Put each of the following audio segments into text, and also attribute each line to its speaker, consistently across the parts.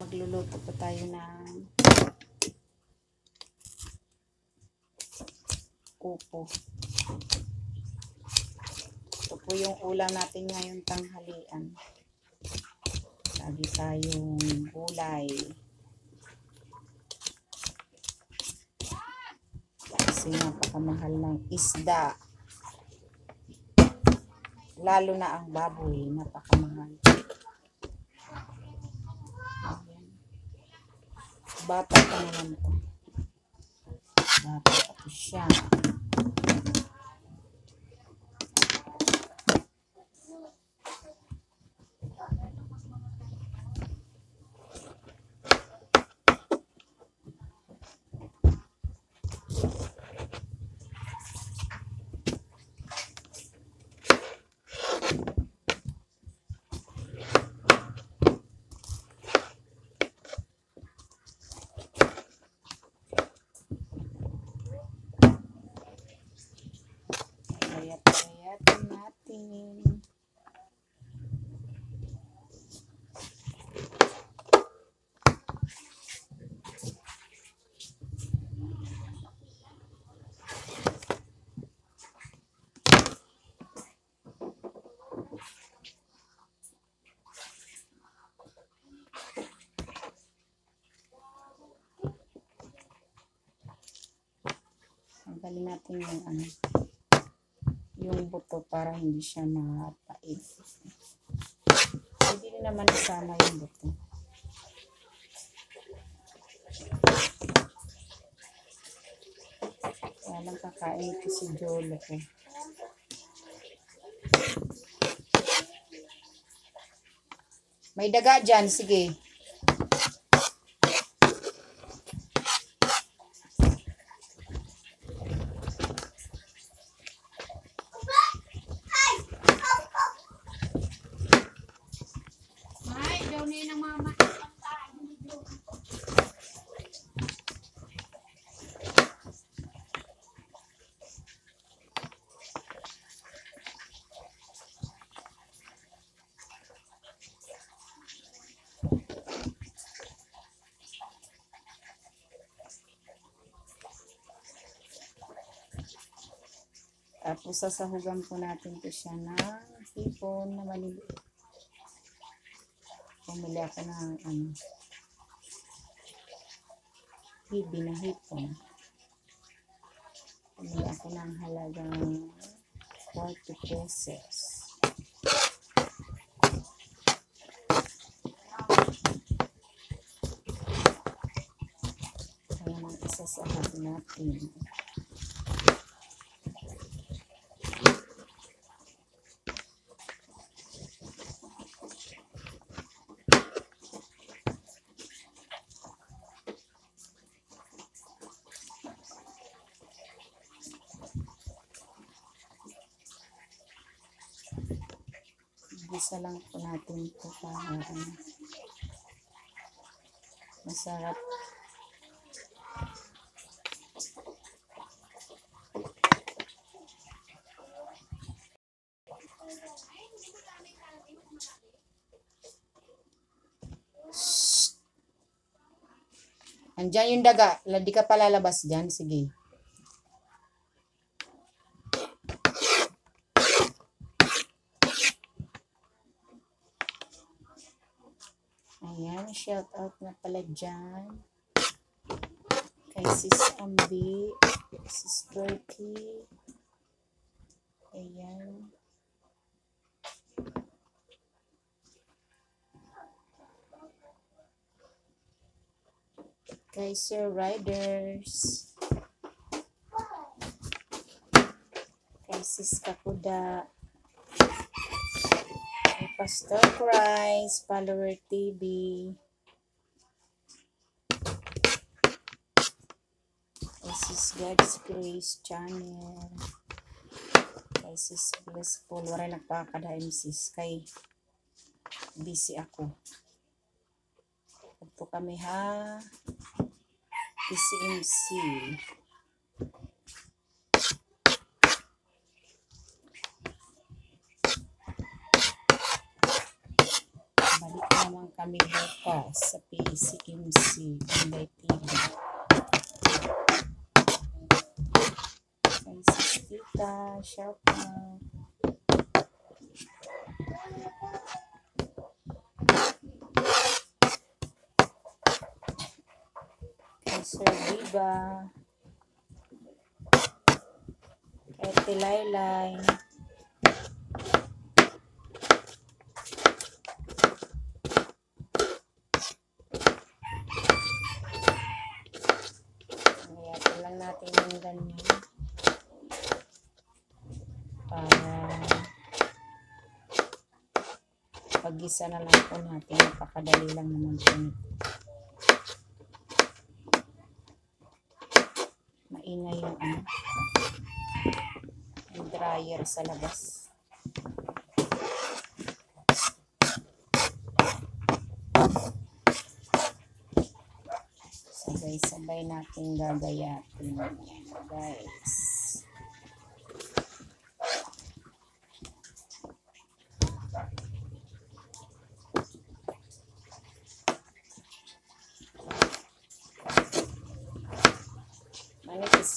Speaker 1: Magluluto pa tayo ng upo. Ito po yung ulam natin ngayong tanghalian. Lagi tayong gulay. Kasi napakamahal ng isda. Lalo na ang baboy, napakamahal. Bata pa naman to. Bata pa to siya. Kayat-kayatin natin. Tanggalin natin yung ano yung buto para hindi siya mapait. Pwede rin naman isama yung buto. Kaya lang kakain ito si Jolo ko. May daga dyan, sige.
Speaker 2: Ay, daw ni ng mama.
Speaker 1: Tapos sasahugan po natin to siya ng hipon na maliliit. Pumili ako ng ano, hibi na hipon. Pumili ako ng halagang 40 pesos. Kaya nang isasahag natin. Isa lang po natin ito para ano, masarap. Shhh. Andyan yung daga. Di ka palalabas dyan. Sige. Ayan, shout pala dyan. Kay Sis Ambi, Sis Bertie. Ayan. Kay Sir Riders. Kay Sis Kakuda. Kay Pastor Christ, Follower TV. God's Grace Channel. Kay Sis Blissful. Wala nagpakadaim sis. Kay busy ako. Ito kami ha. PCMC. Balik naman kami bukas sa PCMC. Sharpener. Sir Viva. Ete Laylay. Hayatin lang natin yung ganyan. Para pag-isa na lang po natin. Napakadali lang naman po nito. Maingay yung ano. Yung dryer sa labas. Sabay-sabay natin gagayatin yan, guys.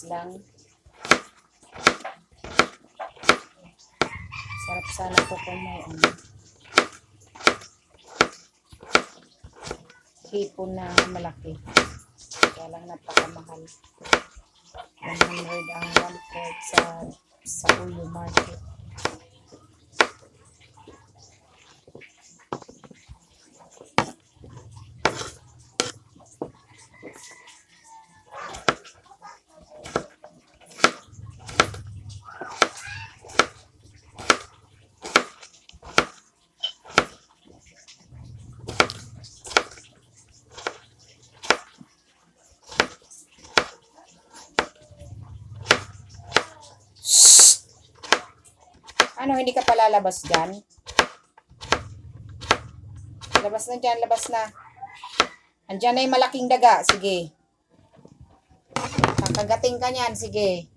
Speaker 1: Lang. Sarap sana po kung may ano. Hipon na malaki. Kaya lang napakamahal. 100 ang one quart sa sa Uyo Market. Palalabas dyan? Labas na dyan, labas na. Andyan na yung malaking daga. Sige. Kakagating ka niyan. Sige.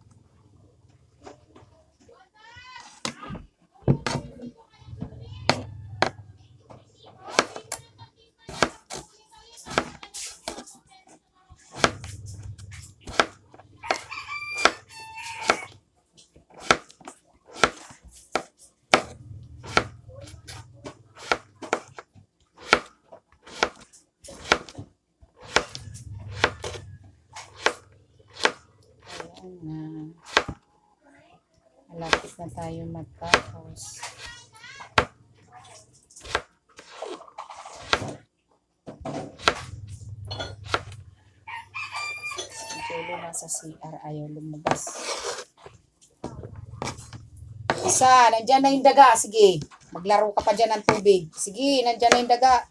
Speaker 1: Si Jello nasa CR ayaw lumabas. Isa, nandyan na yung daga. Sige, maglaro ka pa dyan ng tubig. Sige, nandyan na yung daga.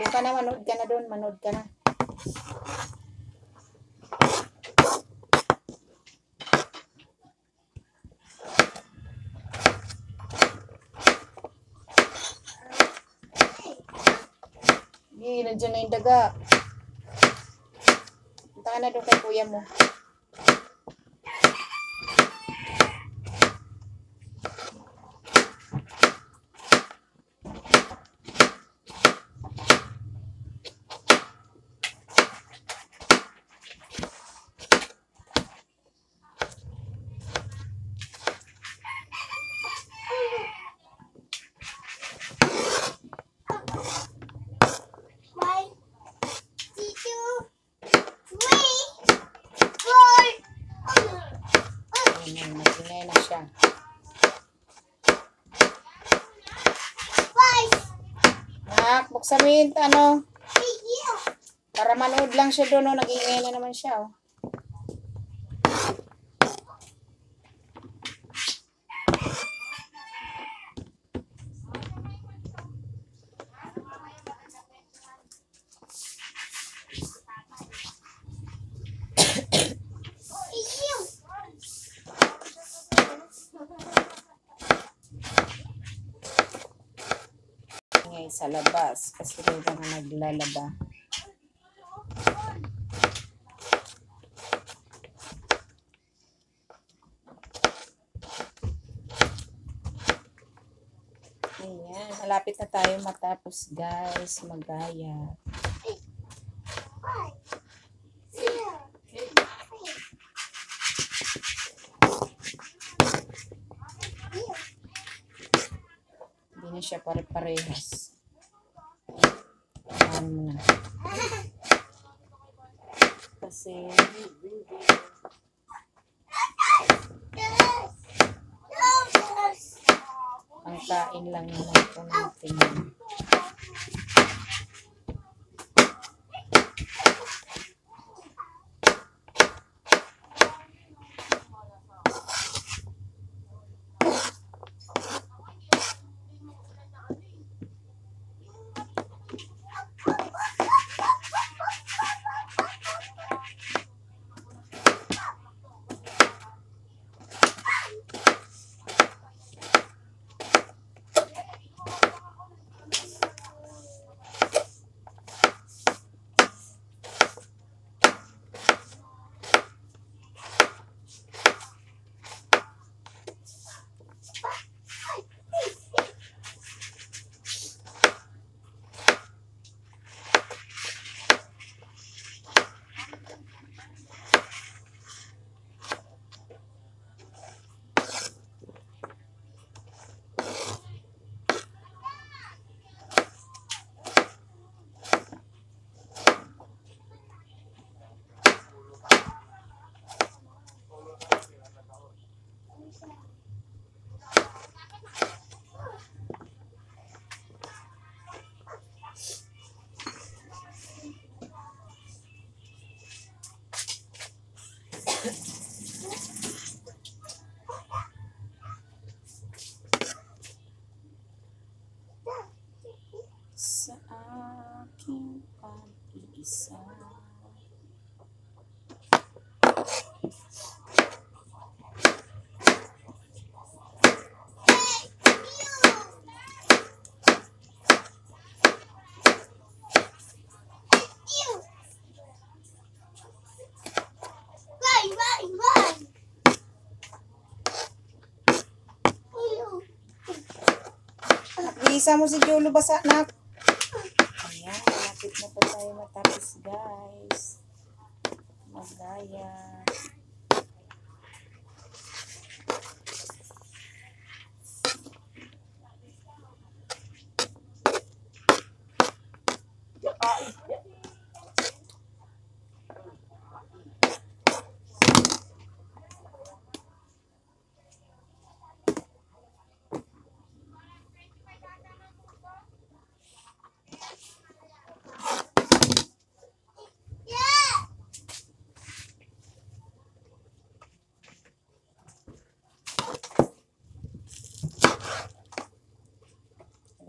Speaker 1: Doon ka na, manood ka na doon, manood ka na. Hindi, nandiyan na yung daga. Punta ka na doon kay kuya mo.
Speaker 2: One, two, three, four,
Speaker 1: Ayan, nagingay na siya.
Speaker 2: five,
Speaker 1: Nak, buksan mo ano, para manood lang siya doon, oh. nagingay na naman siya, oh. sa labas kasi kaya na naglalaba. Ayan, malapit na tayo matapos guys, magaya. siya pare-parehas. Kasi, ang kain lang naman po natin. Isa mo si Jolo ba sa anak? Ayan, malapit na po tayo matapos guys. Magaya.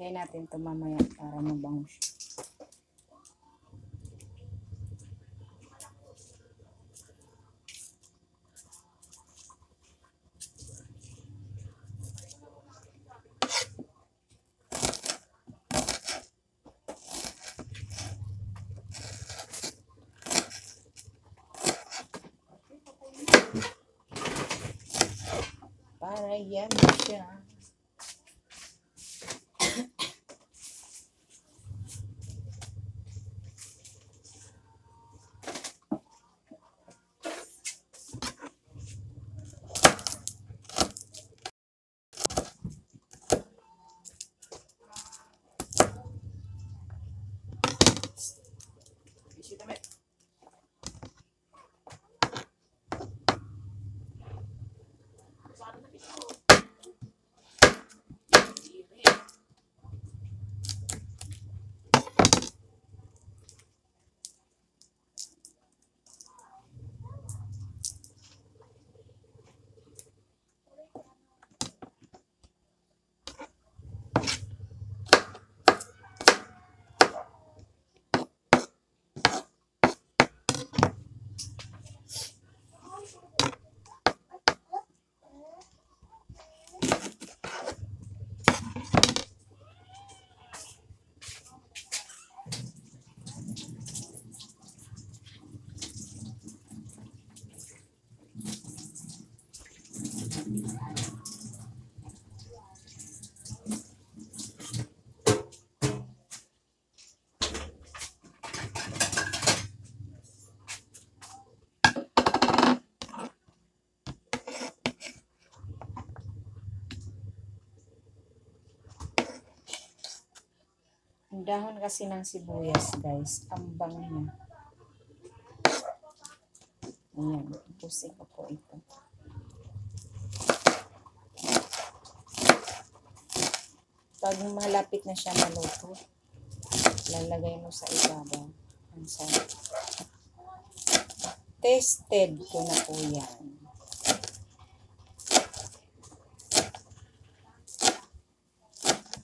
Speaker 1: Lagay natin ito mamaya para mabango siya. Para yan siya. Dahon kasi ng sibuyas, guys, ang niya. Ayan, pusin ko po ito. Pag malapit na siya maluto, lalagay mo sa ibabaw. Ang sarap. Tested ko na po yan.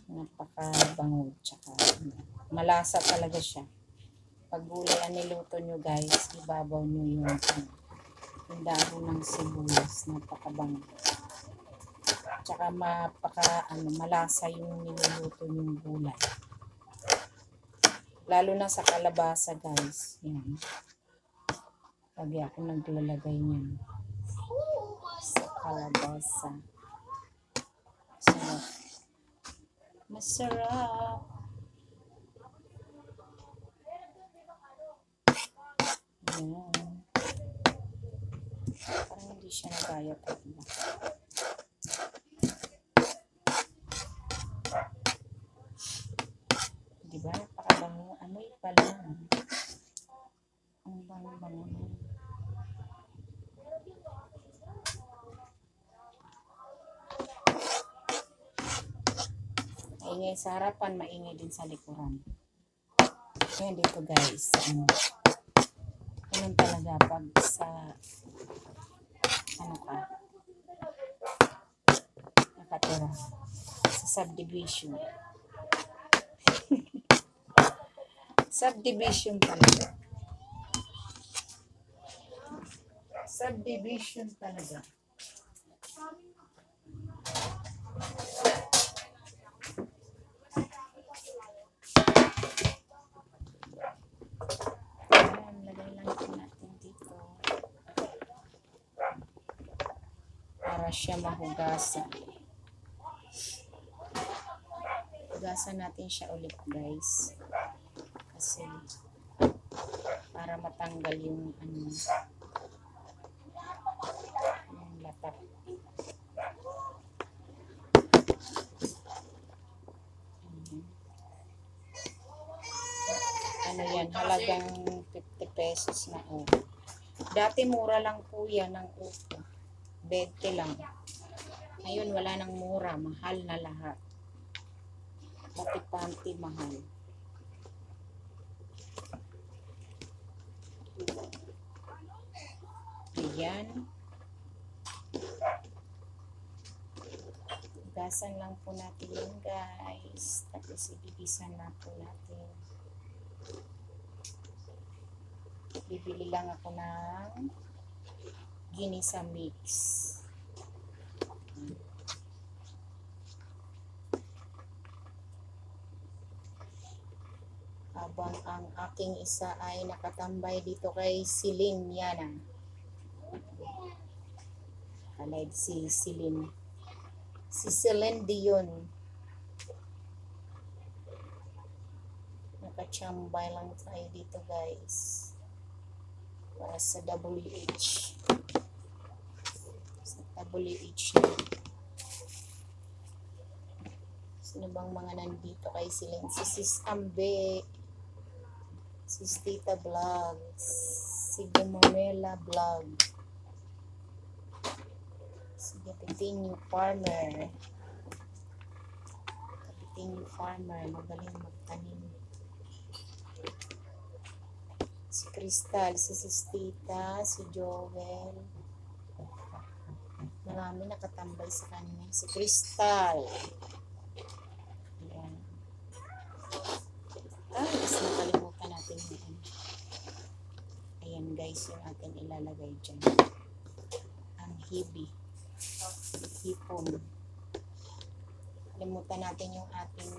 Speaker 1: Napakabango. Tsaka malasa talaga siya. Pag gulay ang niluto nyo guys, ibabaw nyo yung, yung dahon ng sibuyas. Napakabango. Tsaka mapaka, ano, malasa yung niluluto yung gulay. Lalo na sa kalabasa guys. Yan. Lagi ako naglalagay niyan. Sa kalabasa. Sarap. Masarap. Yan. Parang hindi siya nagaya pa iba. Di ba? Napakabango. Amoy pa lang. Ang bango-bango na. Maingay sa harapan, maingay din sa likuran. Ayan dito guys. Ano, ganun talaga pag sa ano ka nakatira sa subdivision. subdivision talaga. Subdivision talaga. Ayan, lagay lang po natin dito. Para siya mahugasan. Hugasan natin siya ulit guys. Kasi para matanggal yung ano yung ano yan, halagang 50 pesos na upo. Dati mura lang po yan ng upo. 20 lang. Ngayon wala nang mura, mahal na lahat. Pati panty mahal. Ayan. Gasan lang po natin yun guys. Tapos ibibisan na po natin. Bibili lang ako ng ginisa mix. Habang ang aking isa ay nakatambay dito kay Celine Yana. Kalay si Celine. Si Celine Dion. Nakachambay lang tayo dito guys. Para sa WH. WH na. Sino bang mga nandito kay Celine? Si Sis Ambe. Si Tita Vlogs. Si Gumamela Vlog. Si Kapitinyo Farmer. Kapitinyo Farmer. Magaling magtanim. Si Crystal, si Sistita, si Joel. Marami nakatambay sa kanya. Si Crystal. Ayan. Ah, mas nakalimutan natin yun. Ayan guys, yung atin ilalagay dyan. Ang hibi. Hipon. Kalimutan natin yung ating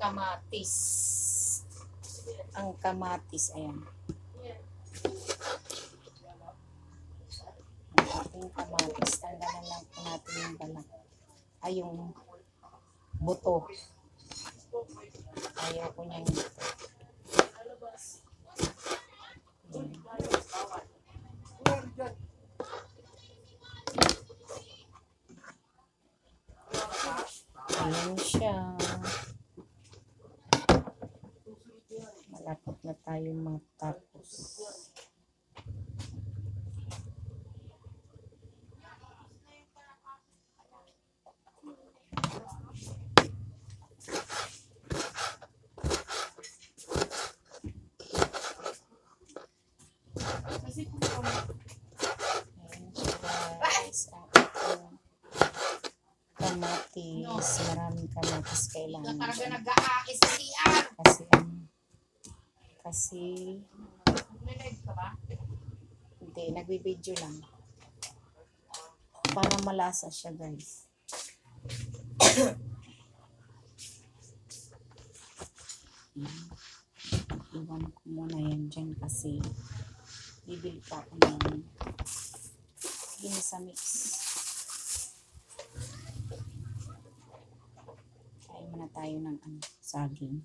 Speaker 1: kamatis. Ang kamatis, ayan. Ating kamatis. Tanggalan lang po natin yung balat. Ay, yung buto. Ayaw ko niyang Ayan. Ayan siya. Malapit na tayo matapos.
Speaker 3: Kasi kung ikaw-
Speaker 1: Ayan siya guys. Ang ating kamatis. Maraming kamatis kailangan. Kasi ano, kasi
Speaker 3: Nag-live ka ba?
Speaker 1: hindi, nagbibideo lang. Para malasa siya guys. Iwan ko muna yan dyan kasi bibili pa ako ng ginisa mix. Kain muna tayo ng ano, saging.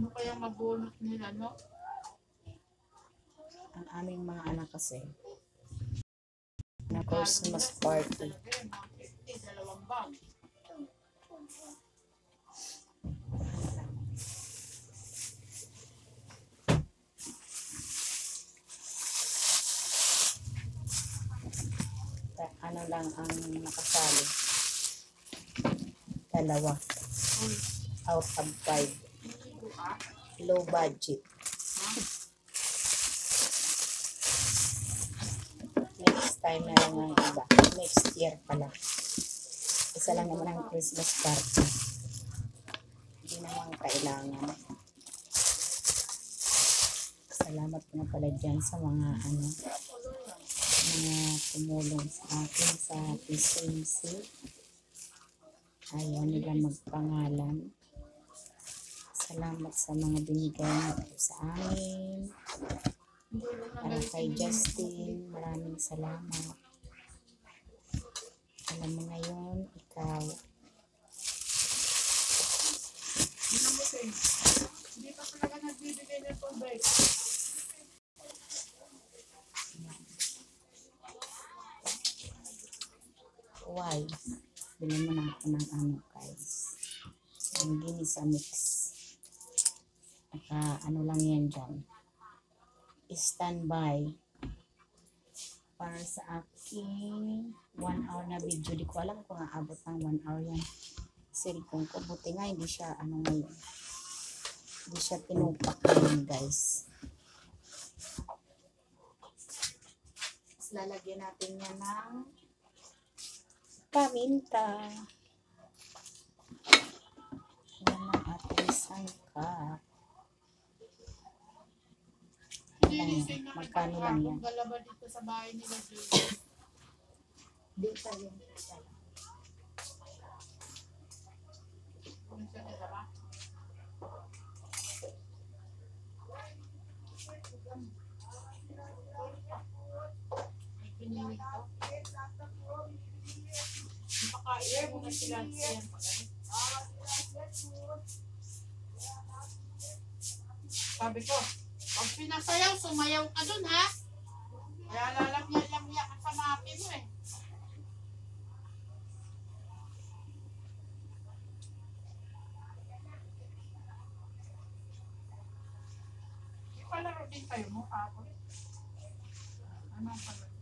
Speaker 3: Ano kaya mabunot nila, no?
Speaker 1: Ang aming mga anak kasi na Christmas party.
Speaker 3: Talaga yun, mga 50, dalawang bag.
Speaker 1: Ta- Ano lang ang nakasali? Dalawa. Out of five. Low budget.
Speaker 3: Ha?
Speaker 1: Next time na lang ang iba. Next year pala. Isa lang naman ang Christmas party. Hindi naman kailangan. Salamat nga pala dyan sa mga ano mga tumulong sa akin sa PCMC. Ayaw nila magpangalan. Salamat sa mga binigay niyo sa amin.
Speaker 3: Hindi lang
Speaker 1: Para
Speaker 3: nagalit
Speaker 1: kay. Justin, maraming salamat. Alam mo ngayon, ikaw?
Speaker 3: Hindi pa talaga nagbibigay ng tubig.
Speaker 1: why? Bili mo na ako ng ano, guys. Ang ginisa mix. Naka, ano lang yan dyan. Standby. Para sa aking one hour na video. Di ko alam kung aabot ng one hour yan. Cellphone ko. Buti nga, hindi siya, ano ngayon. Hindi siya tinupak ngayon, guys. Lalagyan natin yan ng paminta. Yan ang ating sangkap.
Speaker 3: Hindi, Sen,
Speaker 1: Lang, magkano lang yan?
Speaker 3: galaba dito sa bahay nila, Julie.
Speaker 1: Dito yun.
Speaker 3: Napakain mo na sila siya. Sabi ko, pag pinasayaw, sumayaw ka dun ha. Kaya lalamya-lamya ka sa mami mo eh. Palaro din kayo mo kapon. Ano ang palaro?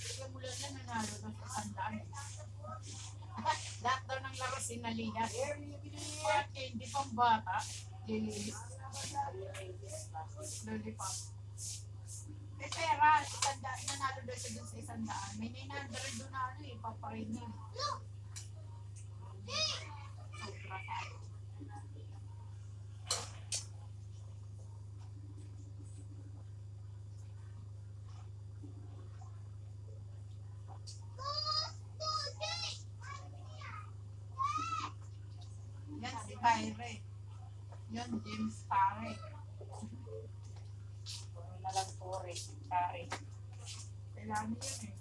Speaker 3: Kaya mula na nanalo na sa sandaan. Lahat daw ng laro sinalihan. Kaya hindi pang bata. Lilis. Lollipop. Eh pera, isanda, nanalo daw siya dun sa isang daan. May 900 doon na ano eh, paparin niya. Sobra akin. Yan si Kyrie. Yan, James Pare.
Speaker 1: Puro na lang pure. Pare.
Speaker 3: Kailangan yun eh.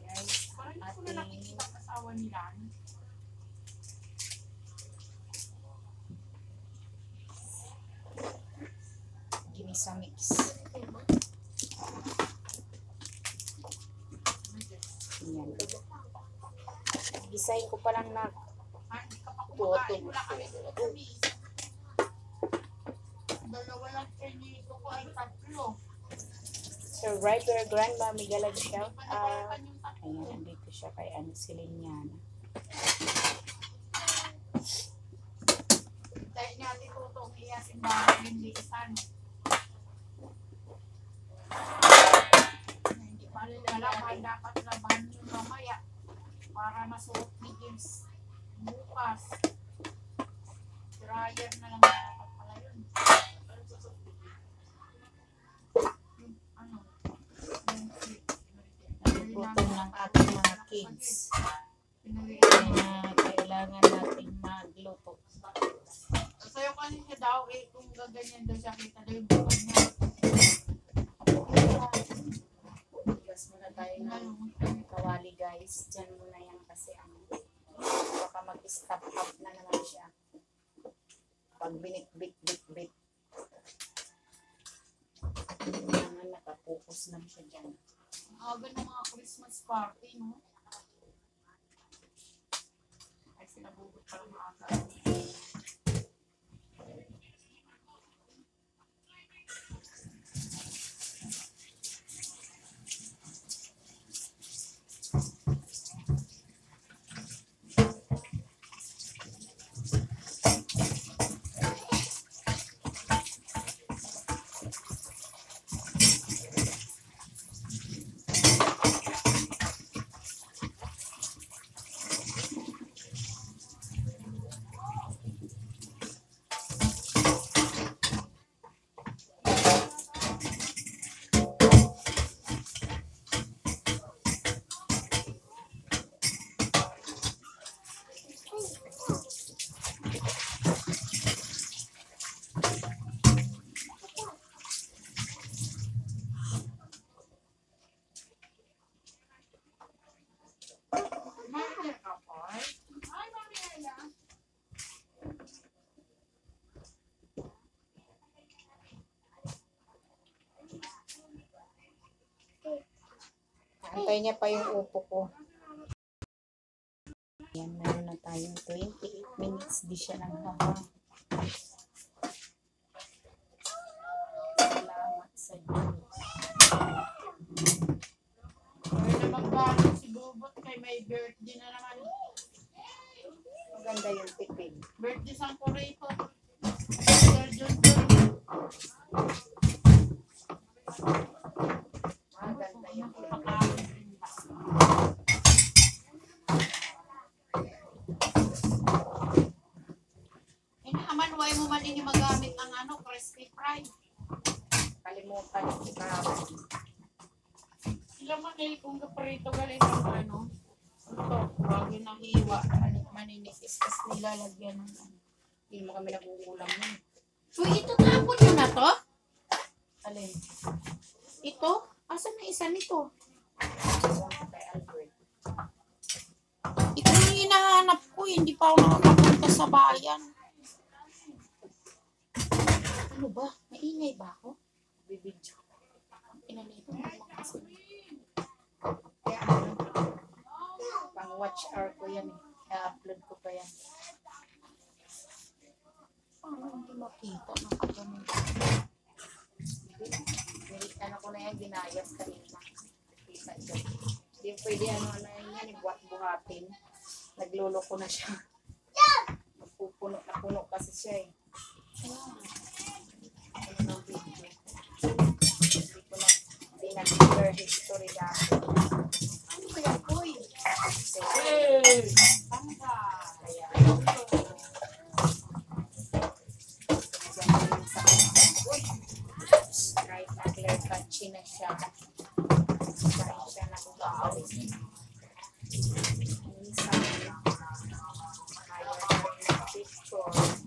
Speaker 1: Guys,
Speaker 3: Parang hindi ko na nakikita ang asawa nila.
Speaker 1: yan. Gisahin ko pa lang na
Speaker 3: kami. Dalawa lang pinito ko ay tatlo.
Speaker 1: survivor grandma
Speaker 3: kaya yung tatlo.
Speaker 1: Ayan, andito siya kay ano, si Linyana.
Speaker 3: Dahil natin tutong iyasin bahay yung lisan. Hindi pa rin alam, dapat labahan yung mamaya para masuot ni James bukas. Dryer na lang dapat pala yun. Yung Ano? Yung clip.
Speaker 1: Nagugutom ng ating mga kids. Kaya kailangan natin magluto.
Speaker 3: Sa'yo kanina daw, eh, kung gaganyan daw siya, kita daw yung bukas niya.
Speaker 1: Bigas muna tayo ng kawali guys. Diyan muna yan kasi ano. Baka mag-stop up na naman siya. Pag binit-bit-bit-bit. Kailangan nakapokus na siya dyan.
Speaker 3: Ang aga ng mga Christmas party, no? Ay, sinabugot pa lang maaga.
Speaker 1: Antay niya pa yung upo ko. Yan, meron na tayong 28 minutes. Di siya nang haha. Salamat sa Diyos.
Speaker 3: Ay, naman bakit si Bubot kay may birthday na naman.
Speaker 1: Maganda yung tipid.
Speaker 3: Birthday sang Corito. Sir John John.
Speaker 1: Kalimutan yung ikaw.
Speaker 3: Sila man eh, kung kaparito galing ang ano, ito, yun ang hiwa, tapos nilalagyan ng ano.
Speaker 1: Hindi mo kami nagugulang nun.
Speaker 3: So, ito tapon nyo na to?
Speaker 1: Alin?
Speaker 3: Ito? Asan na isa nito? Ito yung hinahanap ko, eh, hindi pa ako nakakapunta sa bayan. Ano ba? Maingay ba ako?
Speaker 1: Bibidyo.
Speaker 3: Pinalito mo mga
Speaker 1: ano, pang watch hour ko yan eh. I-upload ko pa yan.
Speaker 3: Paano hindi makita? Nakaganon.
Speaker 1: Hindi, ano ko na yan, ginayas kanina. Kita dyan. Hindi pwede ano, ano yan, yan, buhat-buhatin. Naglolo ko na siya. Pupuno na puno kasi siya eh. Ano ng video. Hindi ko na, nag-share history dati.
Speaker 3: Ano kaya po eh?
Speaker 1: Kasi,
Speaker 3: Hey! Tangga!
Speaker 1: kaya. Uy! Kahit nag-clear cut na siya. Kahit siya ng picture.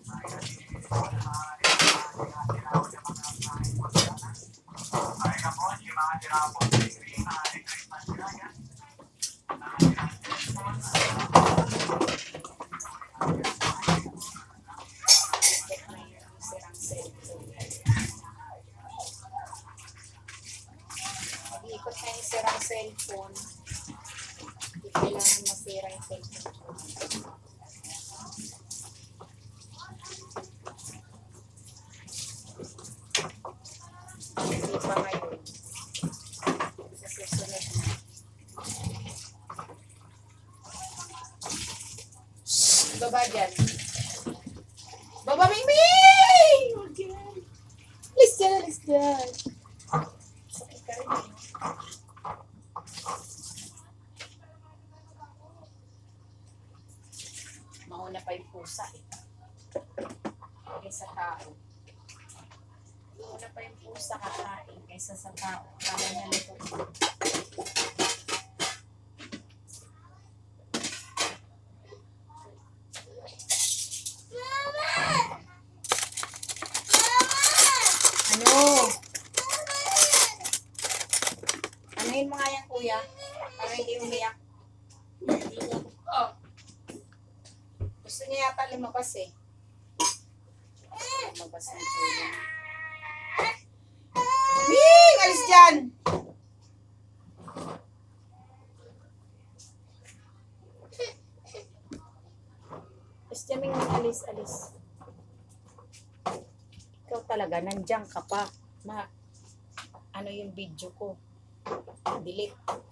Speaker 1: yung cellphone ko. Hindi pa ngayon. Sa susunod na. Shhh! Baba dyan. Baba, Mimi! Huwag yan. Alis dyan, alis dyan. Sakit ka rin eh. Mauna pa yung pusa eh. Kaysa tao. Mauna pa yung pusa kakain kaysa sa tao. Kala niya luto. Ano? Anuhin mo nga yan, kuya. Para hindi umiyak.
Speaker 3: Oh,
Speaker 1: Gusto niya yata lumabas eh. Lumabas ng tulo. Wing! Alis dyan! Alis dyan, Ming. Alis, alis. Ikaw talaga, nandiyan ka pa. Ma, ano yung video ko? Delete.